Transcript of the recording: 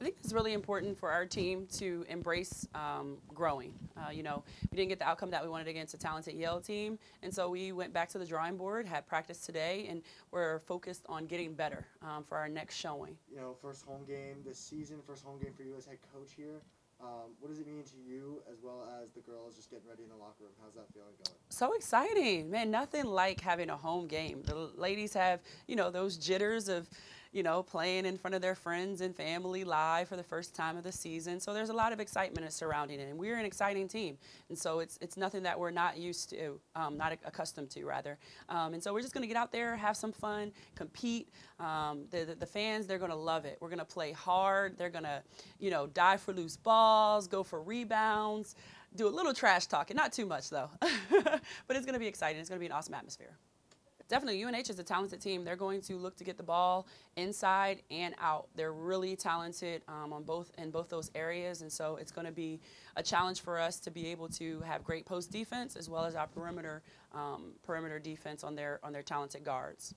I think it's really important for our team to embrace um, growing. Uh, you know, we didn't get the outcome that we wanted against a talented Yale team, and so we went back to the drawing board, had practice today, and we're focused on getting better um, for our next showing. You know, first home game this season, first home game for you as head coach here. Um, what does it mean to you as well as the girls just getting ready in the locker room? How's that feeling going? So exciting, man! Nothing like having a home game. The ladies have, you know, those jitters of you know, playing in front of their friends and family live for the first time of the season. So there's a lot of excitement surrounding it, and we're an exciting team. And so it's it's nothing that we're not used to, um, not accustomed to rather. Um, and so we're just going to get out there, have some fun, compete. Um, the, the, the fans they're going to love it. We're going to play hard. They're going to, you know, dive for loose balls, go for rebounds. Do a little trash talking, not too much though, but it's going to be exciting. It's going to be an awesome atmosphere. Definitely, UNH is a talented team. They're going to look to get the ball inside and out. They're really talented um, on both in both those areas, and so it's going to be a challenge for us to be able to have great post defense as well as our perimeter um, perimeter defense on their on their talented guards.